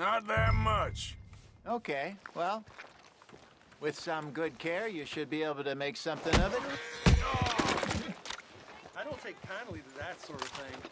Not that much. Okay, well, with some good care, you should be able to make something of it. I don't take kindly to that sort of thing.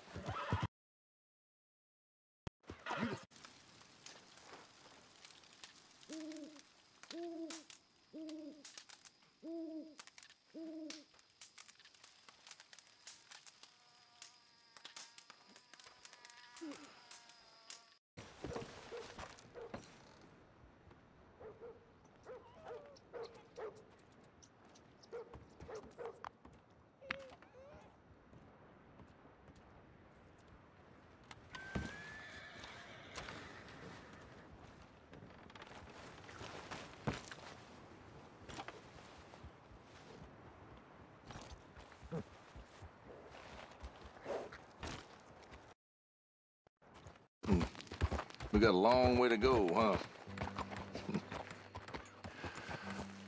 We got a long way to go, huh?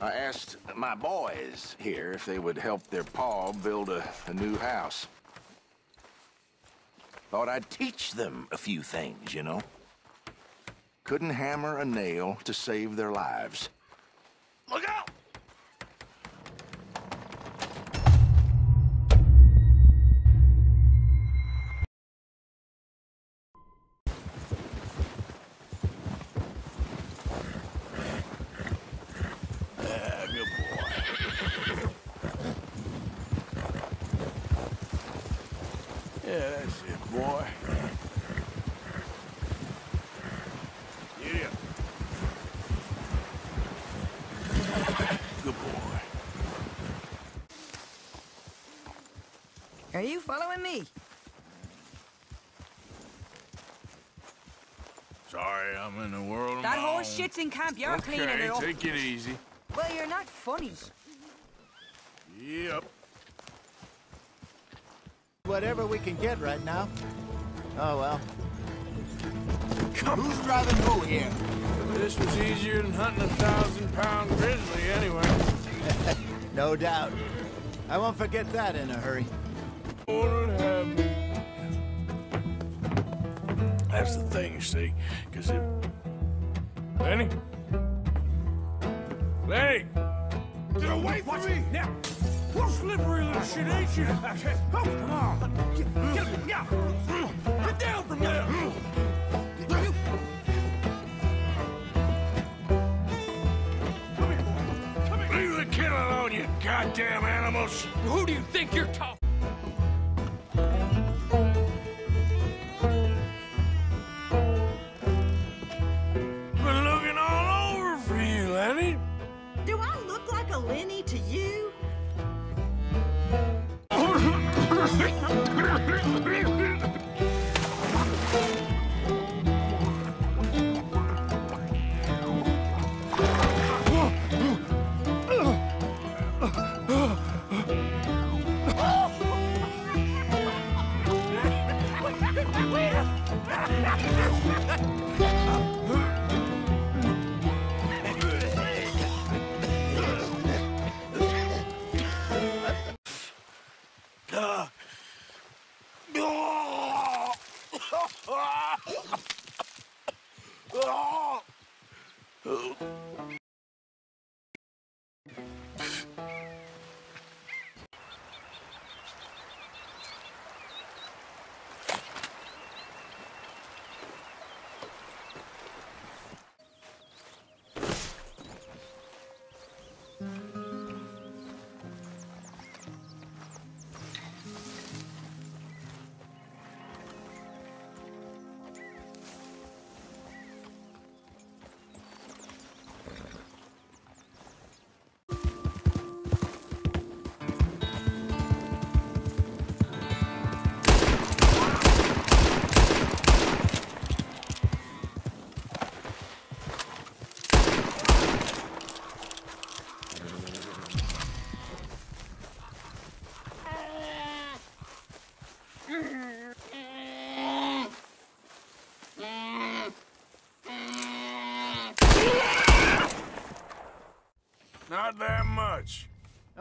I asked my boys here if they would help their pa build a, a new house. Thought I'd teach them a few things, you know? Couldn't hammer a nail to save their lives. Yeah, that's it, boy. Yeah. Good boy. Are you following me? Sorry, I'm in the world of That horse shit's in camp. You're okay, cleaning it up. take it easy. Well, you're not funny. Yep. Whatever we can get right now. Oh, well. Who's driving who here? This was easier than hunting a thousand-pound grizzly, anyway. No doubt. I won't forget that in a hurry. Wouldn't have me. That's the thing, you see, because it... Lenny? Lenny! Get away from me! Now! Slippery little shit, ain't you? Oh, come on! Get, get, yeah. get down from there! Come here! Come here! Leave the kid alone, you goddamn animals! Who do you think you're talking? Not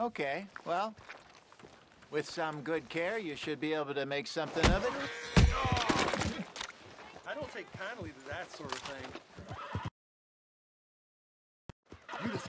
Okay, well, with some good care, you should be able to make something of it. I don't take kindly to that sort of thing. You just